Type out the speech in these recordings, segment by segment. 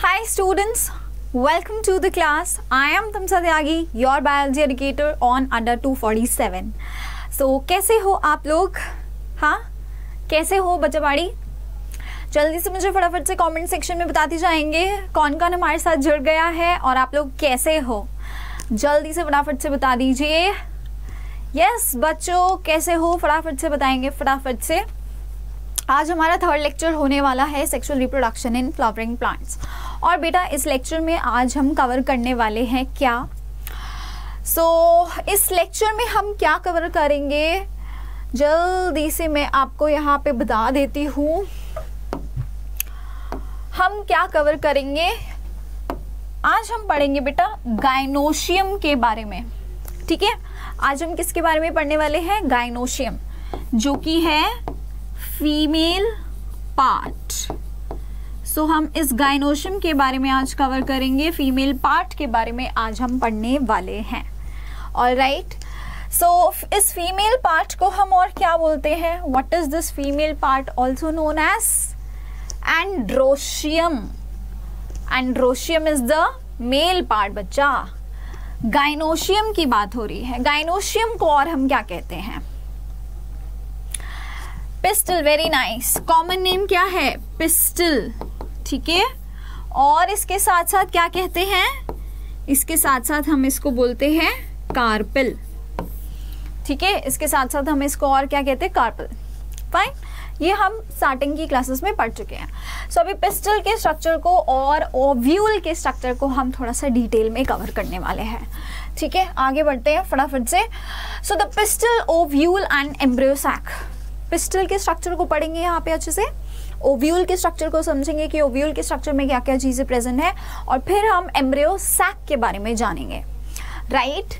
Hi students, welcome to the class. I am Tamsa Tyagi, your biology educator on under 247. So कैसे हो आप लोग? हाँ? कैसे हो बच्चाबाड़ी जल्दी से मुझे फटाफट से कमेंट सेक्शन में बताते जाएँगे कौन कौन हमारे साथ जुड़ गया है और आप लोग कैसे हो। जल्दी से फटाफट से बता दीजिए। यस बच्चों कैसे हो? फटाफट से बताएँगे फटाफट से। आज हमारा थर्ड लेक्चर होने वाला है sexual reproduction in flowering plants और बेटा इस लेक्चर में आज हम कवर करने वाले हैं क्या? सो so, इस लेक्चर में हम क्या कवर करेंगे? जल्दी से मैं आपको यहाँ पे बता देती हूँ। हम क्या कवर करेंगे? आज हम पढ़ेंगे बेटा गाइनोशियम के बारे में। ठीक है? आज हम किसके बारे में पढ़ने वाले हैं? गाइनोशियम जो कि है फीमेल पार्ट सो हम इस गाइनोशियम के बारे में आज कवर करेंगे फीमेल पार्ट के बारे में आज हम पढ़ने वाले हैं। और राइट सो इस फीमेल पार्ट को हम और क्या बोलते हैं? What is this female part also known as androecium androecium is the male part बच्चा। गाइनोशियम की बात हो रही है। गाइनोशियम को और हम क्या कहते हैं? Pistil very nice common name क्या है? पिस्टल ठीक है? और इसके साथ साथ क्या कहते हैं? इसके साथ साथ हम इसको बोलते हैं कार्पल ठीक है? इसके साथ साथ हम इसको और क्या कहते हैं? कार्पल फाइन ये हम स्टार्टिंग की क्लासेस में पढ़ चुके हैं. सो so, अभी पिस्टल के स्ट्रक्चर को और ओव्यूल के स्ट्रक्चर को हम थोड़ा सा डिटेल में कवर करने वाले हैं. ठीक है? आगे बढ़ते हैं फटाफट से. So the pistil ovule and embryo sac pistil के स्ट्रक्चर को पढ़ेंगे यहाँ पे अच्छे से। ओव्यूल के स्ट्रक्चर को समझेंगे कि ओव्यूल के स्ट्रक्चर में क्या क्या चीज़ें प्रेजेंट है और फिर हम एम्ब्रियो सैक के बारे में जानेंगे। राइट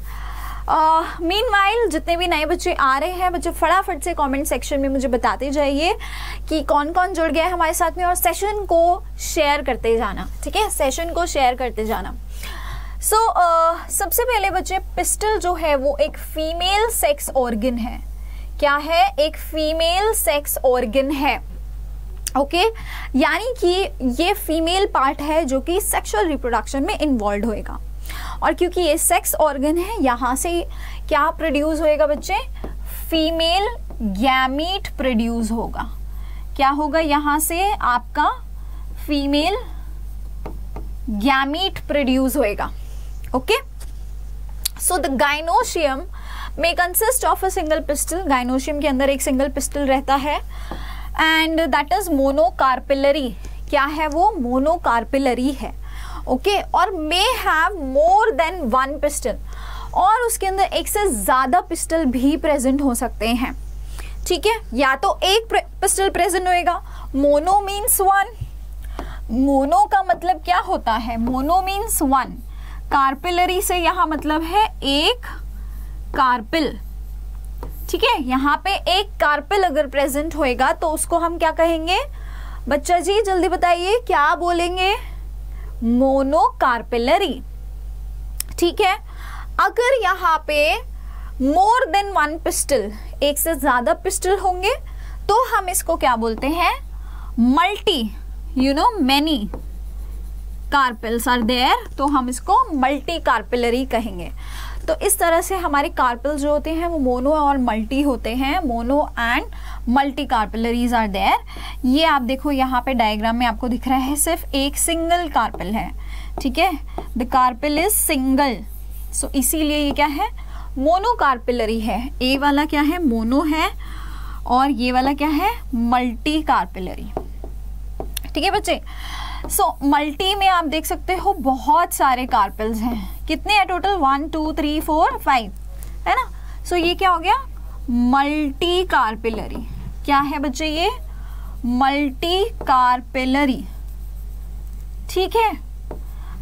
मीन वाइल जितने भी नए बच्चे आ रहे हैं बच्चे फटाफट से कमेंट सेक्शन में मुझे बताते जाइए कि कौन कौन जुड़ गया है हमारे साथ में और सेशन को शेयर करते जाना ठीक है? सेशन को शेयर करते जाना। सो so, uh, सबसे पहले बच्चे पिस्टल जो है वो एक फीमेल सेक्स ऑर्गन है। क्या है? एक फीमेल सेक्स ऑर्गन है। Okay okay? यानी कि ये फीमेल पार्ट है जो कि सेक्सुअल रिप्रोडक्शन में इन्वॉल्व होएगा। और क्योंकि ये सेक्स ऑर्गन है, यहाँ से क्या प्रोड्यूस होएगा बच्चे? फीमेल गैमीट प्रोड्यूस होगा। क्या होगा? यहाँ से आपका फीमेल गैमीट प्रोड्यूस होएगा। ओके सो द गाइनोशियम में consist of a single pistil gynoecium के अंदर एक सिंगल पिस्टल रहता है। एंड दैट इज़ मोनोकार्पिलरी क्या है वो? मोनोकार्पिलरी है। Okay okay? और may have more than one pistil और उसके अंदर एक से ज़्यादा पिस्टल भी प्रेजेंट हो सकते हैं। ठीक है? या तो एक पिस्टल प्रेजेंट होएगा। मोनो मीन्स वन मोनो का मतलब क्या होता है? मोनो मीन्स वन कार्पिलरी से यहाँ मतलब है एक कार्पिल। ठीक है, यहाँ पे एक कार्पिल अगर प्रेजेंट होएगा तो उसको हम क्या कहेंगे? बच्चा जी, जल्दी बताइए, क्या बोलेंगे? मोनोकार्पिलरी। ठीक है, अगर यहाँ पे मोर देन वन पिस्टल, एक से ज़्यादा पिस्टल होंगे तो हम इसको क्या बोलते हैं? Multi you know many carpels are there तो हम इसको मल्टी कार्पिलरी कहेंगे। तो इस तरह से हमारे कार्पल जो होते हैं वो मोनो और मल्टी होते हैं। Mono and multi carpellaries are there ये आप देखो यहाँ पे डायग्राम में आपको दिख रहा है सिर्फ़ एक सिंगल कार्पल है। ठीक है? The carpel is single so इसीलिए ये क्या है? मोनो कार्पिलरी है। ए वाला क्या है? मोनो है। और ये वाला क्या है? मल्टी कार्पिलरी ठीक है बच्चे? सो so, मल्टी में आप देख सकते हो बहुत सारे कार्पल्स हैं। कितने हैं total one two three four five है ना? सो so, ये क्या हो गया? मल्टी कार्पिलरी क्या है बच्चे ये? मल्टी कार्पिलरी ठीक है?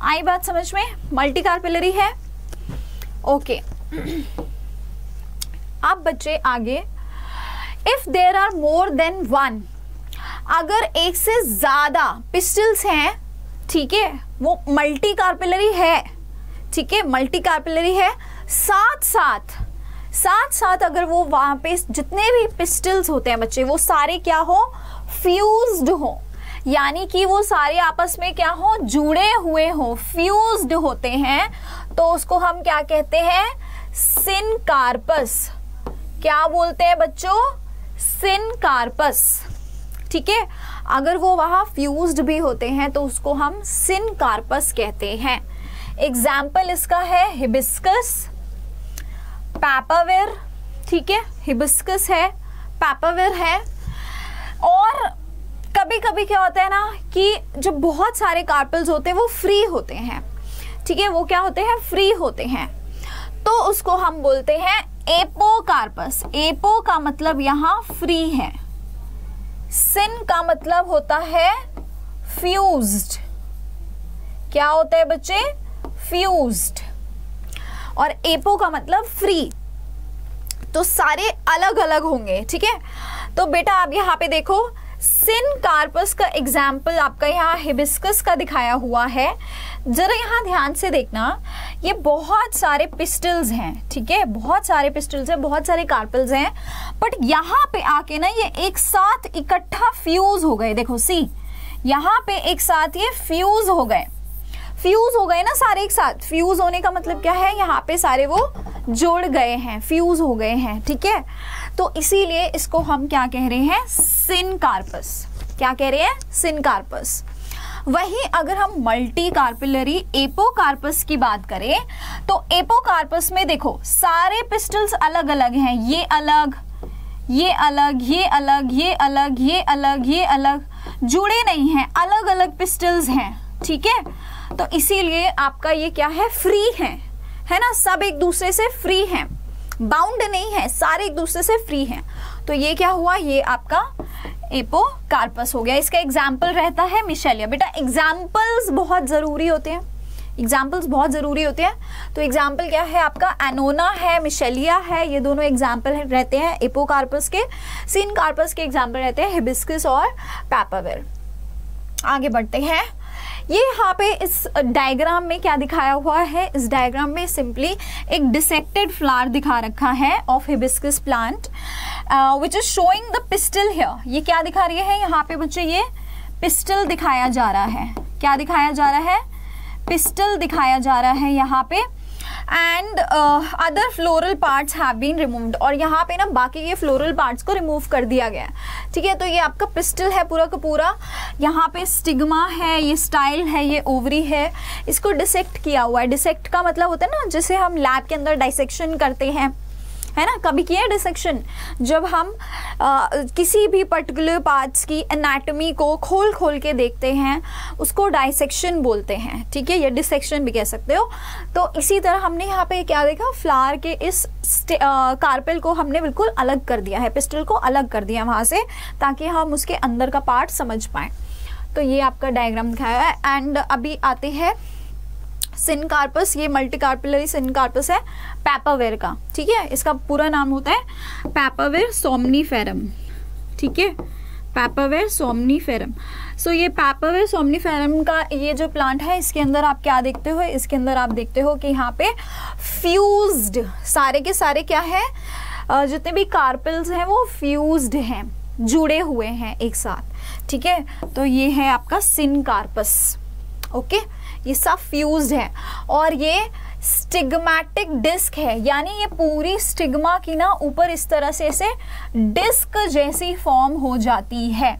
आई बात समझ में? मल्टी कार्पिलरी है? ओके अब बच्चे आगे। If there are more than one अगर एक से ज़्यादा पिस्टल्स हैं ठीक है? वो मल्टी कार्पिलरी है। ठीक है मल्टी कार्पिलरी है। साथ साथ साथ साथ अगर वो वहाँ पे जितने भी पिस्टल्स होते हैं बच्चे, वो सारे क्या हो? फ्यूज्ड हो। यानी कि वो सारे आपस में क्या हो? जुड़े हुए हो। फ्यूज्ड होते हैं। तो उसको हम क्या कहते हैं? सिनकार्पस क्या बोलते हैं बच्चों? सिनकार्पस ठीक है? अगर वो वहाँ फ्यूज्ड भी होते हैं तो उसको हम सिनकार्पस कहते हैं। एग्ज़ाम्पल इसका है हिबिस्कस पैपावेर ठीक है? हिबिस्कस है पैपावेर है। और कभी कभी क्या होता है ना कि जो बहुत सारे कार्पल्स होते हैं, वो फ्री होते हैं। ठीक है? वो क्या होते हैं? फ्री होते हैं। तो उसको हम बोलते हैं एपोकार्पस एपो का मतलब यहाँ फ्री है। सिन का मतलब होता है फ्यूज्ड क्या होता है बच्चे? फ्यूज्ड और एपो का मतलब फ्री तो सारे अलग अलग होंगे, ठीक है? तो बेटा आप यहाँ पे देखो सिन कार्पस का एग्ज़ाम्पल आपका यहाँ हिबिस्कस का दिखाया हुआ है। जरा यहाँ ध्यान से देखना, ये बहुत सारे पिस्टल्स हैं, ठीक है? बहुत सारे पिस्टल्स हैं, बहुत सारे कार्पल्स हैं। बट यहाँ पे आके ना ये एक साथ इकट्ठा फ्यूज हो गए, देखो सी यहाँ पे एक साथ ये फ्यूज हो गए। फ्यूज हो गए ना सारे एक साथ। फ्यूज होने का मतलब क्या है? यहाँ पे सारे वो जोड़ गए हैं। फ्यूज हो गए हैं, ठीक है? तो इसीलिए इसको हम क्या कह रहे हैं? सिन कार्पस क्या कह रहे हैं? सिन कार्पस वही अगर हम मल्टी कार्पिलरी एपोकार्पस की बात करें तो एपोकार्पस में देखो, सारे पिस्टल्स अलग अलग हैं। ये अलग ये अलग ये अलग ये अलग ये अलग ये अलग। जुड़े नहीं हैं। अलग अलग पिस्टल्स हैं, ठीक है? तो इसीलिए आपका ये क्या है? फ्री है। है ना? सब एक दूसरे से फ्री हैं। बाउंड नहीं है। सारे एक दूसरे से फ्री हैं। तो ये क्या हुआ? ये आपका एपो कार्पस हो गया। इसका एग्ज़ाम्पल रहता है मिशेलिया बेटा एग्जाम्पल्स बहुत ज़रूरी होते हैं। एग्जाम्पल्स बहुत ज़रूरी होते हैं। तो एग्ज़ाम्पल क्या है? आपका एनोना है मिशेलिया है, ये दोनों एग्ज़ाम्पल रहते हैं एपो कार्पस के। सीन कार्पस के एग्ज़ाम्पल रहते हैं हिबिस्किस और पैपावेर आगे बढ़ते हैं। ये यहाँ पे इस डायग्राम में क्या दिखाया हुआ है? इस डायग्राम में सिंपली एक डिसेक्टेड फ्लावर दिखा रखा है of hibiscus plant which is showing the pistil here ये क्या दिखा रही है यहाँ पे बच्चे? ये पिस्टल दिखाया जा रहा है। क्या दिखाया जा रहा है? पिस्टल दिखाया जा रहा है यहाँ पे। And other floral parts have been removed और यहाँ पे ना बाकी ये फ्लोरल पार्ट्स को रिमूव कर दिया गया है। ठीक है तो ये आपका पिस्टल है पूरा का पूरा। यहाँ पे स्टिग्मा है, ये स्टाइल है, ये ओवरी है। इसको डिसेक्ट किया हुआ है। डिसेक्ट का मतलब होता है ना, जिसे हम लैब के अंदर डाइसेक्शन करते हैं। है ना? कभी किया डिसेक्शन जब हम आ, किसी भी पर्टिकुलर पार्ट्स की एनाटमी को खोल खोल के देखते हैं उसको डाइसेक्शन बोलते हैं ठीक है? या डिसेक्शन भी कह सकते हो। तो इसी तरह हमने यहाँ पे क्या देखा? फ्लावर के इस कार्पेल को हमने बिल्कुल अलग कर दिया है पिस्टल को अलग कर दिया वहाँ से ताकि हम उसके अंदर का पार्ट समझ पाएँ। तो ये आपका डायग्राम दिखाया है। एंड अभी आते हैं सिनकार्पस, ये मल्टी कार्पिलरी सिनकार्पस है पैपावेर का, ठीक है? इसका पूरा नाम होता है पैपावेर सोमनीफेरम ठीक है? पैपावेर सोमनीफेरम सो ये पैपावेर सोमनीफेरम का ये जो प्लांट है, इसके अंदर आप क्या देखते हो? इसके अंदर आप देखते हो कि यहाँ पे फ्यूज्ड सारे के सारे क्या है? जितने भी कार्पल्स हैं, वो फ्यूज्ड हैं, जुड़े हुए हैं एक साथ, ठीक है? तो ये है आपका सिन कार्पस ओके? ये सब फ्यूज है। और ये स्टिग्मेटिक डिस्क है, यानी ये पूरी स्टिग्मा की ना ऊपर इस तरह से ऐसे डिस्क जैसी फॉर्म हो जाती है।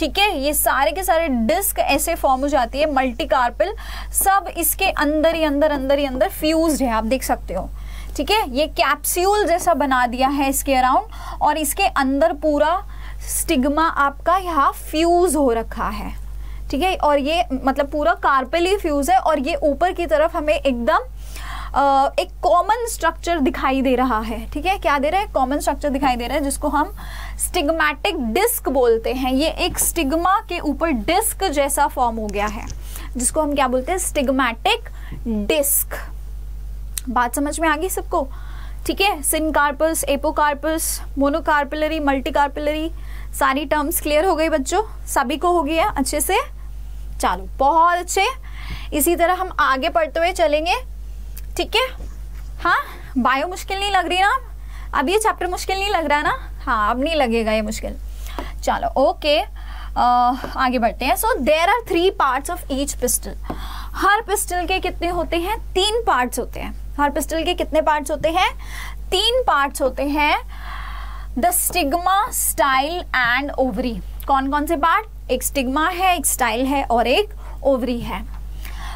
ठीक है? ये सारे के सारे डिस्क ऐसे फॉर्म हो जाती है मल्टी कार्पिल सब इसके अंदर ही अंदर अंदर ही अंदर फ्यूज है, आप देख सकते हो। ठीक है? ये कैप्स्यूल जैसा बना दिया है इसके अराउंड और इसके अंदर पूरा स्टिग्मा आपका यहाँ फ्यूज हो रखा है। ठीक है? और ये मतलब पूरा कार्पेली फ्यूज है और ये ऊपर की तरफ़ हमें एकदम एक कॉमन स्ट्रक्चर दिखाई दे रहा है। ठीक है? क्या दे रहा है? कॉमन स्ट्रक्चर दिखाई दे रहा है जिसको हम स्टिग्मेटिक डिस्क बोलते हैं। ये एक स्टिग्मा के ऊपर डिस्क जैसा फॉर्म हो गया है, जिसको हम क्या बोलते हैं? स्टिग्मेटिक डिस्क बात समझ में आ गई सबको? ठीक है? सिनकार्पस एपोकार्पस मोनोकार्पिलरी मल्टीकार्पिलरी सारी टर्म्स क्लियर हो गई बच्चों? सभी को हो गया अच्छे से? चलो। बहुत अच्छे। इसी तरह हम आगे पढ़ते हुए चलेंगे। ठीक है? हाँ? बायो मुश्किल नहीं लग रही ना? अब ये चैप्टर मुश्किल नहीं लग रहा ना? हाँ अब नहीं लगेगा ये मुश्किल। चलो ओके आगे बढ़ते हैं। So there are three parts of each pistil her pistil के कितने होते हैं? तीन पार्ट्स होते हैं। हर पिस्टल के कितने पार्ट्स होते हैं? तीन पार्ट्स होते हैं। The stigma style and ovary कौन कौन से पार्ट एक स्टिग्मा है, एक स्टाइल है और एक ओवरी है।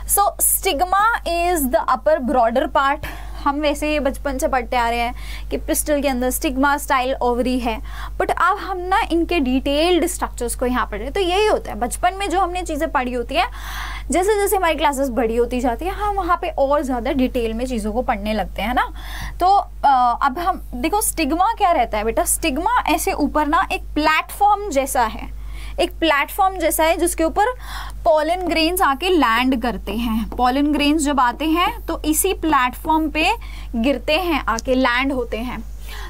So stigma is the upper broader part हम वैसे बचपन से पढ़ते आ रहे हैं कि पिस्टल के अंदर स्टिग्मा स्टाइल ओवरी है। बट अब हम ना इनके डिटेल्ड स्ट्रक्चर्स को यहाँ पढ़ रहे हैं। तो यही होता है, बचपन में जो हमने चीज़ें पढ़ी होती हैं जैसे जैसे हमारी क्लासेस बड़ी होती जाती है, हम वहाँ पे और ज़्यादा डिटेल में चीज़ों को पढ़ने लगते हैं ना? तो अब हम, देखो स्टिग्मा क्या रहता है बेटा? स्टिग्मा ऐसे ऊपर ना एक प्लेटफॉर्म जैसा है। एक प्लेटफॉर्म जैसा है जिसके ऊपर पॉलिन ग्रेन्स आके लैंड करते हैं। पॉलिन ग्रेन्स जब आते हैं तो इसी प्लेटफॉर्म पे गिरते हैं, आके लैंड होते हैं।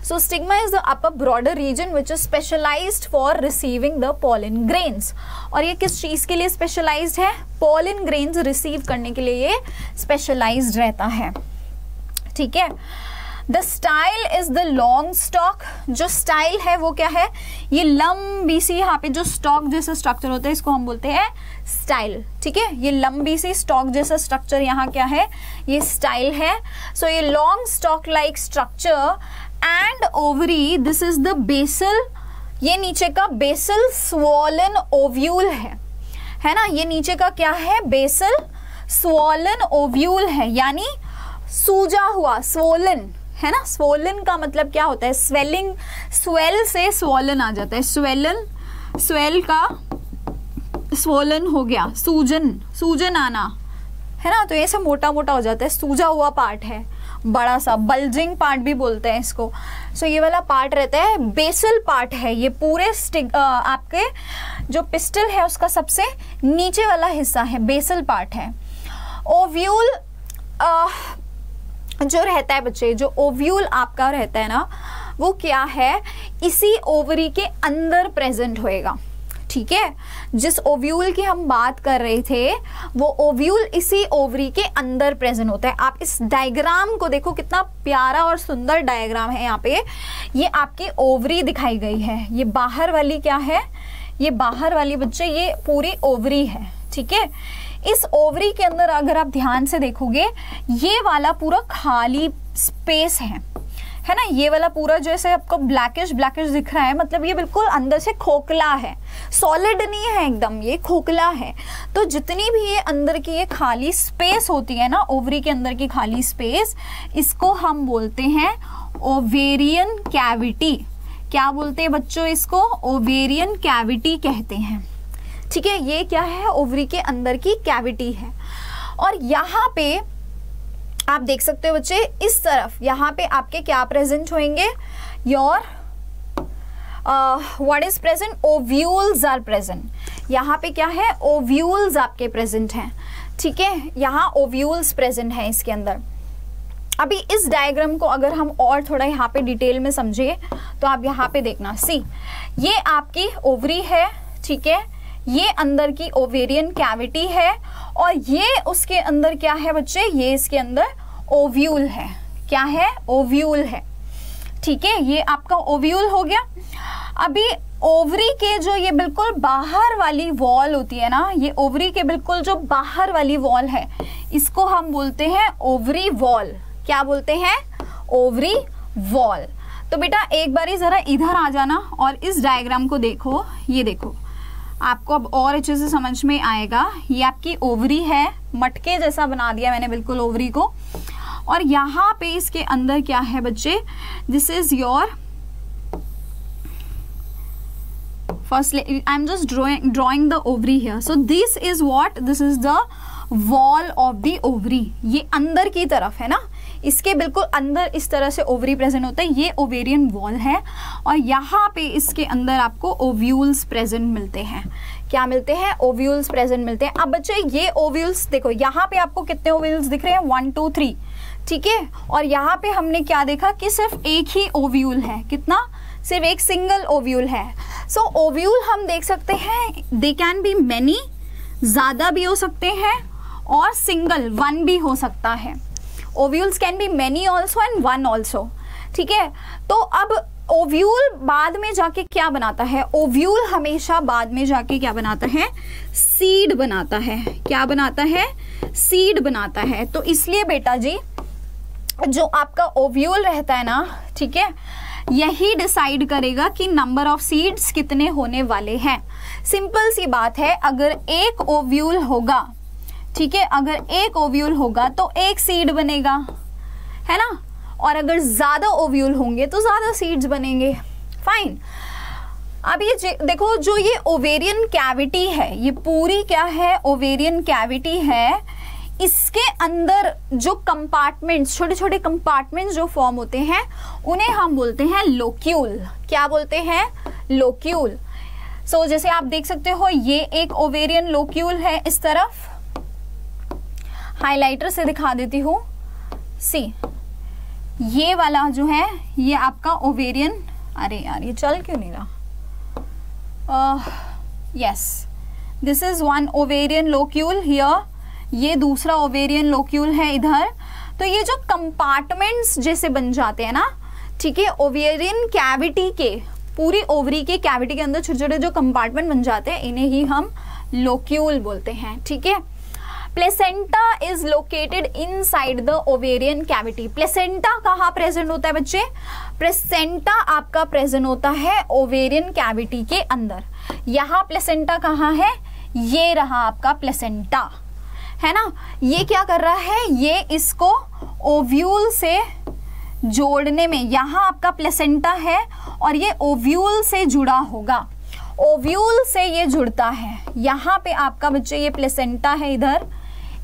So stigma is the upper broader region which is specialised for receiving the pollen grains और ये किस चीज़ के लिए स्पेशलाइज्ड है? पॉलिन ग्रेन्स रिसीव करने के लिए ये स्पेशलाइज्ड रहता है। ठीक है? The style is the long stalk जो स्टाइल है वो क्या है? ये लंबी सी यहाँ पे जो स्टॉक जैसा स्ट्रक्चर होता है इसको हम बोलते हैं स्टाइल ठीक है? ये लंबी सी स्टॉक जैसा स्ट्रक्चर यहाँ क्या है? ये स्टाइल है। सो so, ये long stalk like structure and ovary this is the basal ये नीचे का बेसल स्वॉलन ओव्यूल है। है ना? ये नीचे का क्या है? बेसल स्वॉलन ओव्यूल है। यानी सूजा हुआ स्वोलन है ना? स्वोलन का मतलब क्या होता है? स्वेलिंग स्वेल से स्वोलन आ जाता है। स्वेलन स्वेल का स्वोलन हो गया। सूजन सूजन आना। है ना? तो ये सब मोटा मोटा हो जाता है। सूजा हुआ पार्ट है। बड़ा सा बल्जिंग पार्ट भी बोलते हैं इसको। सो so, ये वाला पार्ट रहता है। बेसल पार्ट है। ये पूरे स्टिक आपके जो पिस्टल है उसका सबसे नीचे वाला हिस्सा है। बेसल पार्ट है। ओव्यूल जो रहता है बच्चे, जो ओव्यूल आपका रहता है ना, वो क्या है? इसी ओवरी के अंदर प्रेजेंट होएगा। ठीक है? जिस ओव्यूल की हम बात कर रहे थे, वो ओव्यूल इसी ओवरी के अंदर प्रेजेंट होता है। आप इस डायग्राम को देखो, कितना प्यारा और सुंदर डायग्राम है यहाँ पे। ये आपकी ओवरी दिखाई गई है। ये बाहर वाली क्या है? ये बाहर वाली बच्चे, ये पूरी ओवरी है। ठीक है? इस ओवरी के अंदर अगर आप ध्यान से देखोगे, ये वाला पूरा खाली स्पेस है। है ना? ये वाला पूरा जो ऐसे आपको ब्लैकिश ब्लैकिश दिख रहा है मतलब ये बिल्कुल अंदर से खोखला है। सॉलिड नहीं है एकदम, ये खोखला है। तो जितनी भी ये अंदर की ये खाली स्पेस होती है ना, ओवरी के अंदर की खाली स्पेस इसको हम बोलते हैं ओवेरियन कैविटी क्या बोलते हैं बच्चों इसको? ओवेरियन कैविटी कहते हैं। ठीक है, ये क्या है? ओवरी के अंदर की कैविटी है। और यहाँ पे आप देख सकते हो बच्चे, इस तरफ़, यहाँ पे आपके क्या प्रेजेंट होंगे your what is present ovules are present यहाँ पे क्या है? ओव्यूल्स आपके प्रेजेंट हैं। ठीक है, यहाँ ओव्यूल्स प्रेजेंट हैं इसके अंदर। अभी इस डायग्राम को अगर हम और थोड़ा यहाँ पे डिटेल में समझिए तो आप यहाँ पे देखना। सी ये आपकी ओवरी है, ठीक है? ये अंदर की ओवेरियन कैविटी है और ये उसके अंदर क्या है बच्चे? ये इसके अंदर ओव्यूल है। क्या है? ओव्यूल है। ठीक है, ये आपका ओव्यूल हो गया। अभी ओवरी के जो ये बिल्कुल बाहर वाली वॉल होती है ना, ये ओवरी के बिल्कुल जो बाहर वाली वॉल है, इसको हम बोलते हैं ओवरी वॉल क्या बोलते हैं? ओवरी वॉल तो बेटा, एक बार जरा इधर आ जाना और इस डायग्राम को देखो, ये देखो। आपको अब और अच्छे से समझ में आएगा। ये आपकी ओवरी है, मटके जैसा बना दिया मैंने बिल्कुल ओवरी को। और यहाँ पे इसके अंदर क्या है बच्चे? This is your first I am just drawing drawing the ovary here so this is what this is the wall of the ovary ये अंदर की तरफ़ है ना? इसके बिल्कुल अंदर इस तरह से ओवरी प्रेजेंट होता है। ये ओवेरियन वॉल है और यहाँ पे इसके अंदर आपको ओव्यूल्स प्रेजेंट मिलते हैं। क्या मिलते हैं? ओव्यूल्स प्रेजेंट मिलते हैं। अब बच्चे ये ओव्यूल्स देखो यहाँ पे आपको कितने ओव्यूल्स दिख रहे हैं? वन टू थ्री ठीक है? और यहाँ पे हमने क्या देखा कि सिर्फ़ एक ही ओव्यूल है। कितना? सिर्फ़ एक सिंगल ओव्यूल है। सो so, ओव्यूल हम देख सकते हैं दे कैन बी मैनी ज़्यादा भी हो सकते हैं और सिंगल वन भी हो सकता है। Ovules can be many also and one also ठीक है? तो अब ओव्यूल बाद में जाके क्या बनाता है? ओव्यूल हमेशा बाद में जाके क्या बनाता है? सीड बनाता है। क्या बनाता है? सीड बनाता है। तो इसलिए बेटा जी, जो आपका ओव्यूल रहता है ना, ठीक है? यही डिसाइड करेगा कि नंबर ऑफ़ सीड्स कितने होने वाले हैं। सिंपल सी बात है, अगर एक ओव्यूल होगा ठीक है अगर एक ओव्यूल होगा तो एक सीड बनेगा है ना? और अगर ज़्यादा ओव्यूल होंगे तो ज़्यादा सीड्स बनेंगे। फाइन अब ये देखो जो ये ओवेरियन कैविटी है ये पूरी क्या है? ओवेरियन कैविटी है। इसके अंदर जो कंपार्टमेंट्स छोटे छोटे कंपार्टमेंट्स जो फॉर्म होते हैं उन्हें हम बोलते हैं लोक्यूल क्या बोलते हैं? लोक्यूल सो so, जैसे आप देख सकते हो ये एक ओवेरियन लोक्यूल है इस तरफ़। हाइलाइटर से दिखा देती हूँ। सी, ये वाला जो है, ये आपका ओवेरियन। अरे यार, ये चल क्यों नहीं रहा? Yes this is one ovarian locule here ये दूसरा ओवेरियन लोक्यूल है इधर। तो ये जो कंपार्टमेंट्स जैसे बन जाते हैं ना, ठीक है ओवेरियन कैविटी के, पूरी ओवरी के कैविटी के अंदर छोटे छोटे जो कंपार्टमेंट बन जाते हैं, इन्हें ही हम लोक्यूल बोलते हैं, ठीक है? Placenta is located inside the ovarian cavity. Placenta कहाँ प्रेजेंट होता है बच्चे? प्लेसेंटा आपका प्रेजेंट होता है ओवेरियन कैविटी के अंदर। यहाँ प्लेसेंटा कहाँ है? ये रहा आपका प्लेसेंटा। है ना? ये क्या कर रहा है? ये इसको ओव्यूल से जोड़ने में, यहाँ आपका प्लेसेंटा है और ये ओव्यूल से जुड़ा होगा। ओव्यूल से ये जुड़ता है। यहाँ पे आपका बच्चे ये प्लेसेंटा है इधर।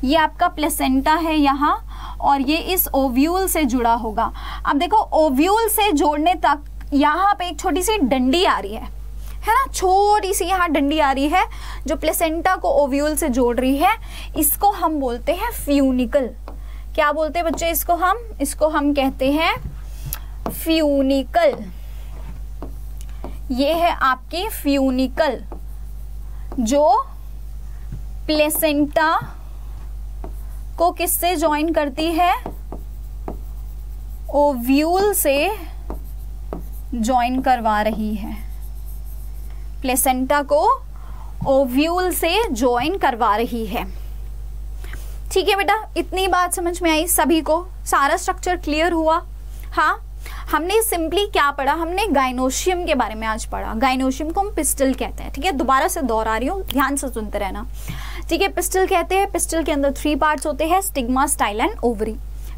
ये आपका प्लेसेंटा है यहाँ और ये इस ओव्यूल से जुड़ा होगा। अब देखो ओव्यूल से जोड़ने तक यहाँ पे एक छोटी सी डंडी आ रही है। है ना? छोटी सी यहाँ डंडी आ रही है जो प्लेसेंटा को ओव्यूल से जोड़ रही है। इसको हम बोलते हैं फ्यूनिकल क्या बोलते हैं बच्चे इसको हम? इसको हम कहते हैं फ्यूनिकल ये है आपकी फ्यूनिकल जो प्लेसेंटा को किससे ज्वाइन करती है? ओव्यूल से ज्वाइन करवा रही है। प्लेसेंटा को ओव्यूल से ज्वाइन करवा रही है। ठीक है बेटा, इतनी बात समझ में आई सभी को। सारा स्ट्रक्चर क्लियर हुआ। हाँ हमने सिंपली क्या पढ़ा? हमने गाइनोशियम के बारे में आज पढ़ा। गाइनोशियम को हम पिस्टल कहते हैं, ठीक है? दोबारा से दोहरा रही हूँ, ध्यान से सुनते रहना। ठीक है पिस्टल कहते हैं पिस्टल के अंदर थ्री पार्ट्स होते हैं स्टिग्मा स्टाइल एंड ओवरी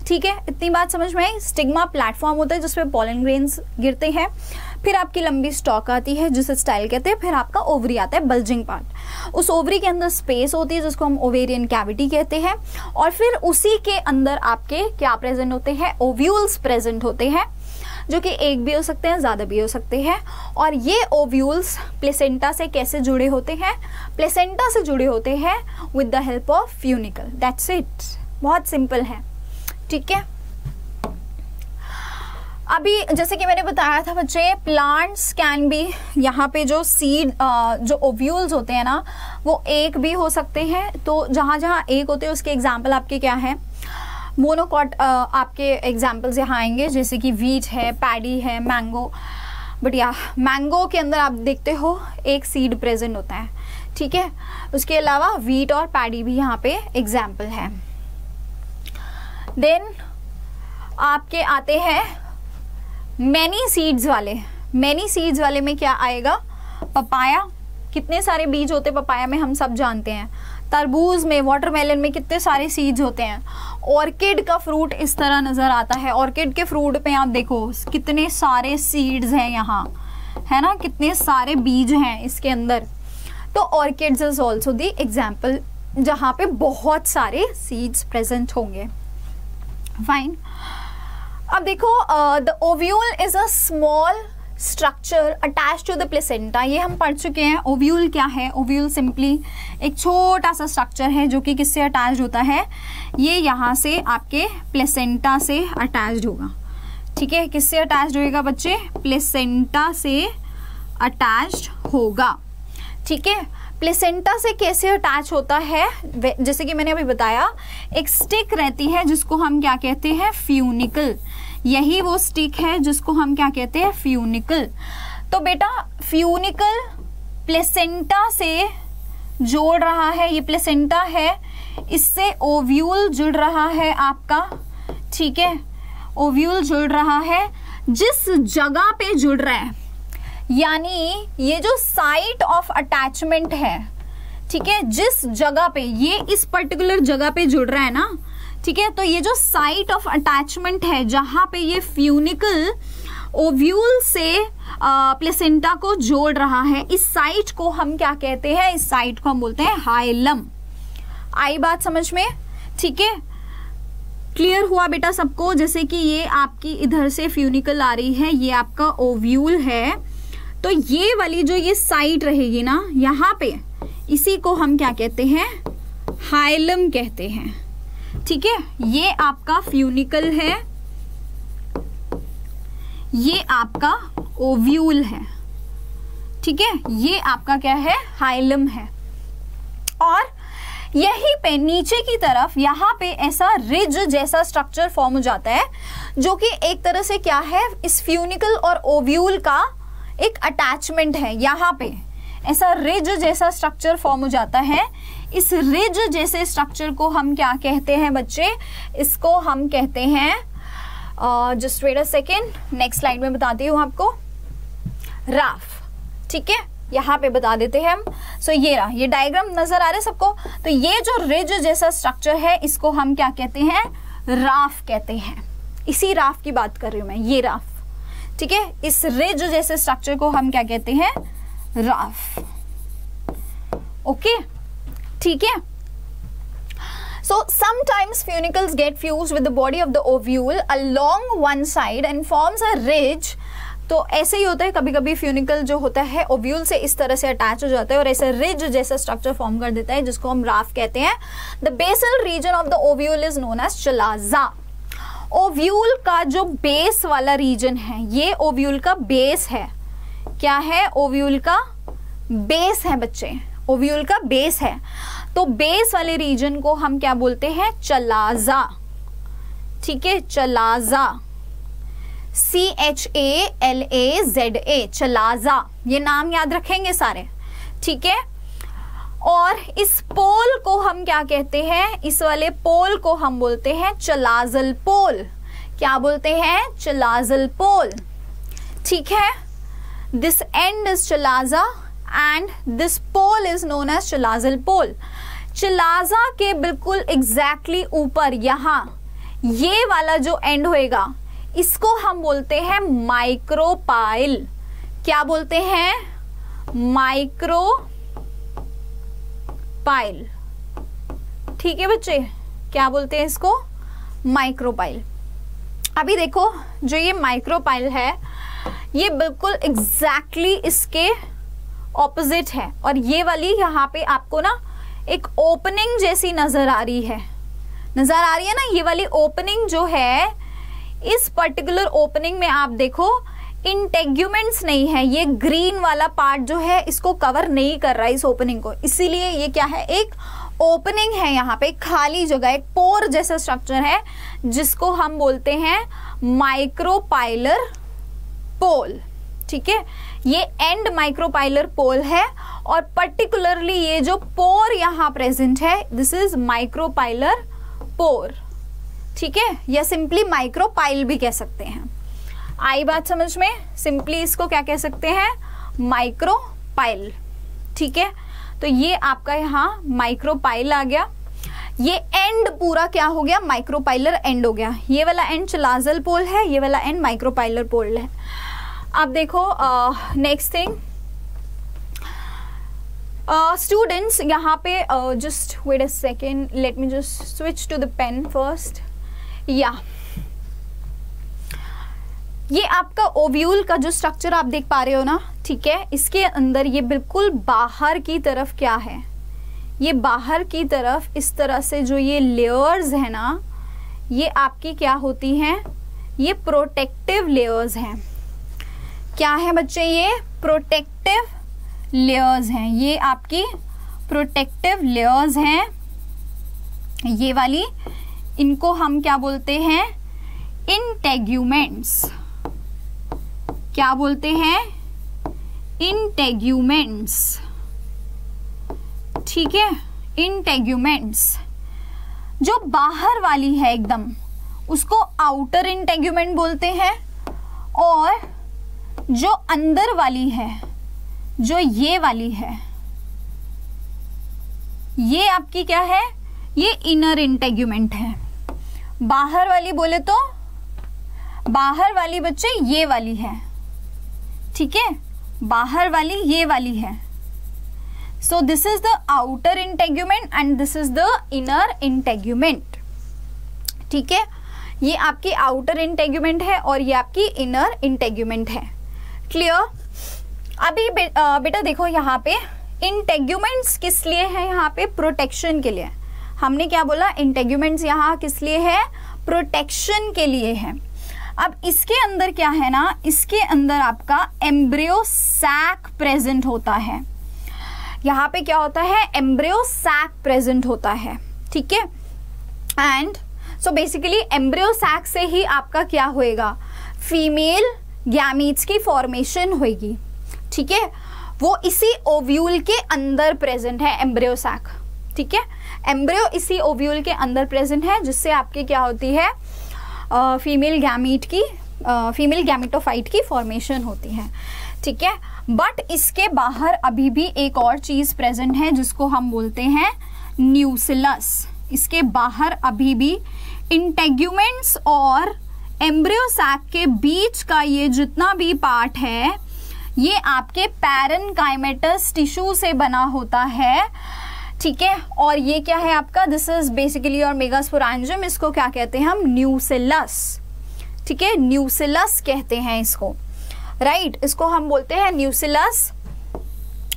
ठीक है? इतनी बात समझ में आई? स्टिग्मा प्लेटफॉर्म होता है जिसमें पॉलन ग्रेन्स गिरते हैं, फिर आपकी लंबी स्टॉक आती है, जिसे स्टाइल कहते हैं, फिर आपका ओवरी आता है बल्जिंग पार्ट उस ओवरी के अंदर स्पेस होती है, जिसको हम ओवेरियन कैविटी कहते हैं, और फिर उसी के अंदर आपके क्या प्रेजेंट होते हैं? ओव्यूल्स प्रेजेंट होते हैं। जो कि एक भी हो सकते हैं, ज़्यादा भी हो सकते हैं। और ये ओव्यूल्स प्लेसेंटा से कैसे जुड़े होते हैं? प्लेसेंटा से जुड़े होते हैं with the help of funicle that's it बहुत सिंपल है। ठीक है? अभी जैसे कि मैंने बताया था बच्चे प्लांट्स कैन बी यहाँ पे जो सीड जो ओव्यूल्स होते हैं ना, वो एक भी हो सकते हैं। तो जहाँ जहाँ एक होते हैं, उसके एग्ज़ाम्पल आपके क्या है? मोनोकॉट आपके एग्जाम्पल्स यहाँ आएँगे, जैसे कि वीट है पैडी है मैंगो बट या मैंगो के अंदर आप देखते हो, एक सीड प्रेजेंट होता है। ठीक है? उसके अलावा वीट और पैडी भी यहाँ पे एग्ज़ाम्पल है। देन आपके आते हैं मैनी सीड्स वाले। मैनी सीड्स वाले में क्या आएगा? पपाया। कितने सारे बीज होते पपाया में, हम सब जानते हैं। तरबूज में वाटरमेलन में कितने सारे सीड्स होते हैं। ऑर्किड का फ्रूट इस तरह नज़र आता है। ऑर्किड के फ्रूट पे आप देखो, कितने सारे सीड्स हैं यहाँ। है ना? कितने सारे बीज हैं इसके अंदर। तो orchids is also the example जहाँ पे बहुत सारे सीड्स प्रेजेंट होंगे। फाइन अब देखो the ovule is a small structure attach to the placenta ये हम पढ़ चुके हैं ओव्यूल क्या है? ओव्यूल सिंपली एक छोटा सा स्ट्रक्चर है जो कि किससे अटैच होता है? ये यहाँ से आपके प्लेसेंटा से अटैच होगा। ठीक है? किससे अटैच होएगा बच्चे? प्लेसेंटा से अटैच होगा। ठीक है? प्लेसेंटा से कैसे अटैच होता है? जैसे कि मैंने अभी बताया, एक स्टिक रहती है जिसको हम क्या कहते हैं? फ्यूनिकल यही वो स्टिक है जिसको हम क्या कहते हैं? फ्यूनिकल तो बेटा फ्यूनिकल प्लेसेंटा से जोड़ रहा है, ये प्लेसेंटा है, इससे ओव्यूल जुड़ रहा है आपका, ठीक है? ओव्यूल जुड़ रहा है, जिस जगह पे जुड़ रहा है, यानी ये जो साइट ऑफ़ अटैचमेंट है, ठीक है? जिस जगह पे, ये इस पर्टिकुलर जगह पे जुड़ रहा है ना ठीक है? तो ये जो साइट ऑफ़ अटैचमेंट है, जहाँ पे ये फ्यूनिकल ओव्यूल से प्लेसेंटा को जोड़ रहा है, इस साइट को हम क्या कहते हैं? इस साइट को हम बोलते हैं हाइलम। आई बात समझ में? ठीक है? क्लियर हुआ बेटा सबको? जैसे कि ये आपकी इधर से फ्यूनिकल आ रही है, ये आपका ओव्यूल है। तो ये वाली जो ये साइट रहेगी ना, यहाँ पे, इसी को हम क्या कहते हैं? हाइलम कहते हैं। ठीक है? ये आपका फ्यूनिकल है। ये आपका ओव्यूल है। ठीक है? ये आपका क्या है? हाइलम है। और यहीं पे, नीचे की तरफ़, यहाँ पे ऐसा रिज जैसा स्ट्रक्चर फॉर्म हो जाता है, जो कि एक तरह से क्या है? इस फ्यूनिकल और ओव्यूल का एक अटैचमेंट है, यहाँ पे। ऐसा रिज जैसा स्ट्रक्चर फॉर्म हो जाता है। इस रिज जैसे स्ट्रक्चर को हम क्या कहते हैं बच्चे? इसको हम कहते हैं just wait a second next slide में बताती हूँ आपको। राफ ठीक है? यहाँ पे बता देते हैं हम। सो so, ये रहा ये डायग्राम नज़र आ रहा है सबको? तो ये जो रिज जैसा स्ट्रक्चर है इसको हम क्या कहते हैं? राफ कहते हैं। इसी राफ की बात कर रही हूँ मैं ये राफ। ठीक है? इस रिज जैसे स्ट्रक्चर को हम क्या कहते हैं? राफ। ओके? ठीक है? So, sometimes funicles get fused with the body of the ovule along one side and forms a ridge. तो ऐसे ही होता है कभी कभी फ्यूनिकल जो होता है ओव्यूल से इस तरह से अटैच हो जाता है और ऐसे रिज जैसा स्ट्रक्चर फॉर्म कर देता है, जिसको हम राफ कहते हैं। The basal region of the ovule is known as chalaza ovule का जो बेस वाला रीजन है, ये ओव्यूल का बेस है। क्या है? ओव्यूल का बेस है, बच्चे। ओव्यूल का बेस है। तो बेस वाले रीजन को हम क्या बोलते हैं? चलाजा। ठीक है? Chalaza. C H A L A Z A chalaza. ये नाम याद रखेंगे सारे। ठीक है? और इस पोल को हम क्या कहते हैं? इस वाले पोल को हम बोलते हैं चलाजल पोल क्या बोलते हैं? चलाजल पोल ठीक है? This end is chalaza. And this pole is known as chalazal pole chalaza के बिल्कुल एग्जैक्टली exactly ऊपर यहाँ ये वाला जो एंड होएगा, इसको हम बोलते हैं माइक्रोपाइल क्या बोलते हैं? माइक्रो पाइल ठीक है बच्चे? क्या बोलते हैं इसको? माइक्रोपाइल अभी देखो, जो ये माइक्रोपाइल है, ये बिल्कुल एग्जैक्टली exactly इसके ऑपोजिट है। और ये वाली यहाँ पे आपको ना एक ओपनिंग जैसी नज़र आ रही है। नज़र आ रही है ना, ये वाली ओपनिंग जो है, इस पर्टिकुलर ओपनिंग में आप देखो इंटेग्यूमेंट्स नहीं है। ये ग्रीन वाला पार्ट जो है, इसको कवर नहीं कर रहा है इस ओपनिंग को। इसीलिए ये क्या है, एक ओपनिंग है यहाँ पे, खाली जगह, एक पोर जैसा स्ट्रक्चर है, जिसको हम बोलते हैं माइक्रोपाइलर पोल ठीक है? ये एंड माइक्रोपाइलर पोल है और पर्टिकुलरली ये जो पोर यहाँ प्रेजेंट है दिस इज़ माइक्रोपाइलर पोर ठीक है? या सिंपली माइक्रोपाइल भी कह सकते हैं। आई बात समझ में? सिंपली इसको क्या कह सकते हैं? माइक्रोपाइल ठीक है? तो ये आपका यहाँ माइक्रोपाइल आ गया। ये एंड पूरा क्या हो गया? माइक्रोपाइलर एंड हो गया। ये वाला एंड चलाजल पोल है, ये वाला एंड माइक्रोपाइलर पोल है। अब देखो नेक्स्ट थिंग स्टूडेंट्स यहाँ पे just wait a second let me just switch to the pen first या ये आपका ओव्यूल का जो स्ट्रक्चर आप देख पा रहे हो ना, ठीक है, इसके अंदर ये बिल्कुल बाहर की तरफ़ क्या है? ये बाहर की तरफ़ इस तरह से जो ये लेयर्स है ना, ये आपकी क्या होती हैं? ये प्रोटेक्टिव लेयर्स हैं। क्या है बच्चे ये? प्रोटेक्टिव लेयर्स हैं। ये आपकी प्रोटेक्टिव लेयर्स हैं। ये वाली, इनको हम क्या बोलते हैं? इंटेग्यूमेंट्स क्या बोलते हैं? इंटेग्यूमेंट्स ठीक है? इंटेग्यूमेंट्स जो बाहर वाली है एकदम, उसको आउटर इंटेग्यूमेंट बोलते हैं। और जो अंदर वाली है, जो ये वाली है, ये आपकी क्या है? ये इनर इंटेग्यूमेंट है। बाहर वाली बोले तो बाहर वाली बच्चे ये वाली है। ठीक है? बाहर वाली ये वाली है। So this is the outer integument and this is the inner integument ठीक है? ये आपकी आउटर इंटेग्यूमेंट है और ये आपकी इनर इंटेग्यूमेंट है। क्लियर अभी बे, आ, बेटा देखो यहाँ पे इंटेग्यूमेंट्स किस लिए है यहाँ पे? प्रोटेक्शन के लिए। हमने क्या बोला? इंटेग्यूमेंट्स यहाँ किस लिए है? प्रोटेक्शन के लिए है। अब इसके अंदर क्या है ना? इसके अंदर आपका एम्ब्रियो सैक प्रेजेंट होता है। यहाँ पे क्या होता है? एम्ब्रियो सैक प्रेजेंट होता है। ठीक है? And so basically embryo sac से ही आपका क्या होएगा? फीमेल गैमीट्स की फॉर्मेशन होगी ठीक है? वो इसी ओव्यूल के अंदर प्रेजेंट है एम्ब्रियो सैक ठीक है? एम्ब्रियो इसी ओव्यूल के अंदर प्रेजेंट है, जिससे आपकी क्या होती है? फीमेल गैमीट की फीमेल गैमिटोफाइट की फॉर्मेशन होती है। ठीक है? बट इसके बाहर अभी भी एक और चीज़ प्रेजेंट है, जिसको हम बोलते हैं न्यूसिलस इसके बाहर अभी भी इंटेग्यूमेंट्स और एम्ब्रियो सैक के बीच का ये जितना भी पार्ट है, ये आपके पैरन काइमेटस टिश्यू से बना होता है। ठीक है? और ये क्या है आपका? दिस इज़ बेसिकली और मेगास्पोरेंजियम इसको क्या कहते हैं हम? न्यूसिलस ठीक है? न्यूसिलस कहते हैं इसको। Right right? इसको हम बोलते हैं न्यूसिलस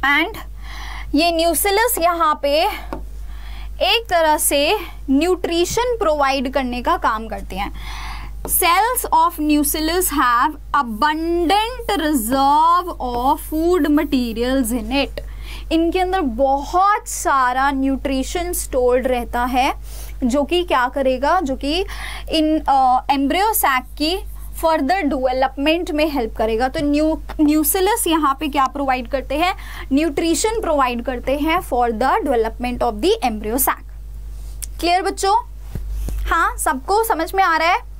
एंड ये न्यूसिलस यहाँ पे एक तरह से न्यूट्रिशन प्रोवाइड करने का काम करते हैं। Cells of nucellus have abundant reserve of food materials in it. इनके अंदर बहुत सारा न्यूट्रिशन स्टोर्ड रहता है, जो कि क्या करेगा, जो कि इन एम्ब्रियो सैक की फर्दर डेवलपमेंट में हेल्प करेगा। तो न्यू न्यूसिलस यहाँ पे क्या प्रोवाइड करते हैं? न्यूट्रिशन प्रोवाइड करते हैं for the development of the embryo sac clear बच्चों? हाँ सबको समझ में आ रहा है?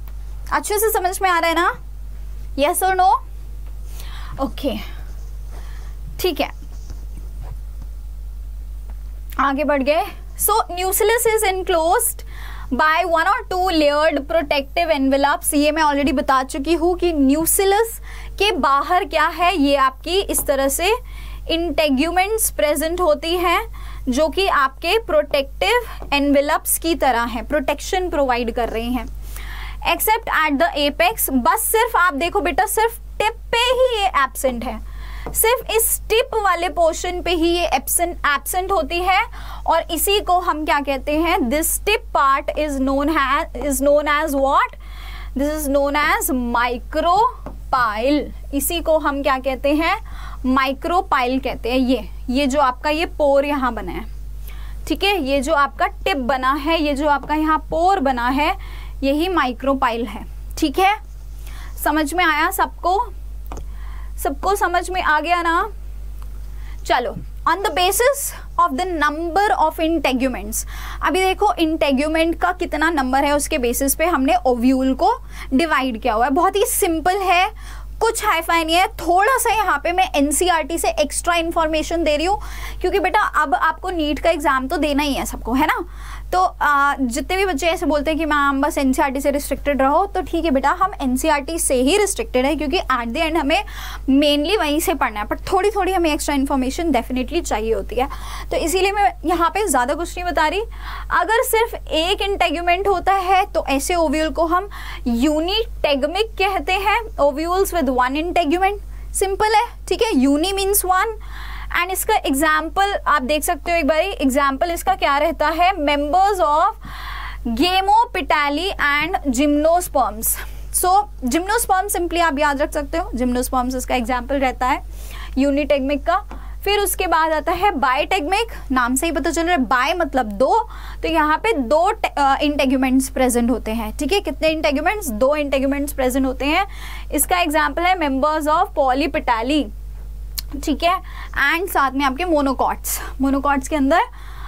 अच्छे से समझ में आ रहा है ना? यस और नो ओके ठीक है। आगे बढ़ गए। So nucellus is enclosed by one और टू लेयर्ड प्रोटेक्टिव एनवेलप्स ये मैं ऑलरेडी बता चुकी हूँ कि न्यूसिलस के बाहर क्या है। ये आपकी इस तरह से इंटेग्यूमेंट्स प्रेजेंट होती हैं, जो कि आपके प्रोटेक्टिव एनवेलप्स की तरह हैं प्रोटेक्शन प्रोवाइड कर रही हैं। एक्सेप्ट एट द एपेक्स बस सिर्फ़ आप देखो बेटा, सिर्फ़ टिप पे ही ये एबसेंट है। सिर्फ़ इस टिप वाले पोर्शन पे ही ये एबसेंट एबसेंट होती है। और इसी को हम क्या कहते हैं? This tip part is known is known as what this is known as micropyle इसी को हम क्या कहते हैं? माइक्रोपाइल कहते हैं। ये ये जो आपका ये पोर यहाँ बना है। ठीक है? ये जो आपका टिप बना है, ये जो आपका यहाँ पोर बना है यही माइक्रोपाइल है। ठीक है? समझ में आया सबको? सबको समझ में आ गया ना? चलो on the basis of the number of integuments अभी देखो इंटेग्यूमेंट का कितना नंबर है उसके बेसिस पे हमने ओव्यूल को डिवाइड किया हुआ है। बहुत ही सिंपल है। कुछ हाईफाई नहीं है। थोड़ा सा यहाँ पे मैं एनसीईआरटी से एक्स्ट्रा इन्फॉर्मेशन दे रही हूँ, क्योंकि बेटा अब आपको नीट का एग्ज़ाम तो देना ही है सबको, है ना? तो जितने भी बच्चे ऐसे बोलते हैं कि मैम, बस एनसीईआरटी से रिस्ट्रिक्टेड रहो तो ठीक है बेटा, हम एनसीईआरटी से ही रिस्ट्रिक्टेड है, क्योंकि एट द एंड हमें मेनली वहीं से पढ़ना है पर थोड़ी थोड़ी हमें एक्स्ट्रा इन्फॉर्मेशन डेफिनेटली चाहिए होती है। तो इसीलिए मैं यहाँ पे ज़्यादा कुछ नहीं बता रही। अगर सिर्फ़ एक इंटेग्यूमेंट होता है तो ऐसे ओव्यूल को हम यूनिटेगमिक कहते हैं ovules with one integument simple है, ठीक है? यूनी मीन्स वन एंड इसका एग्ज़ाम्पल आप देख सकते हो एक बार एग्ज़ाम्पल इसका क्या रहता है? Members of gamopetalae and gymnosperms so gymnosperm simply आप याद रख सकते हो जिम्नोस्पर्म्स इसका एग्ज़ाम्पल रहता है यूनिटेगमिक का। फिर उसके बाद आता है बायोटेगमिक नाम से ही पता चल रहा है बाय मतलब दो। तो यहाँ पे दो इंटेग्यूमेंट्स प्रेजेंट होते हैं, ठीक है? कितने इंटेग्यूमेंट्स दो इंटेग्यूमेंट्स प्रेजेंट होते हैं। इसका एग्ज़ाम्पल है मेंबर्स ऑफ़ पॉलीपिटाली ठीक है? एंड साथ में आपके मोनोकॉट्स मोनोकॉट्स के अंदर